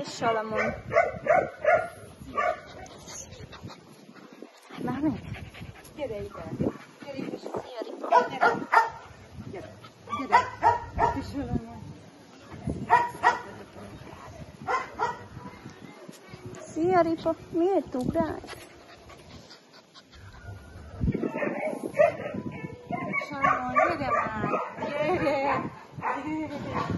És Salamon. Már meg? Gyere ide. Gyere ide. Gyere. Gyere. Salamon. Szia, Ripa. Miért ugrál? Salamon, gyere már. Gyere. Gyere. Gyere.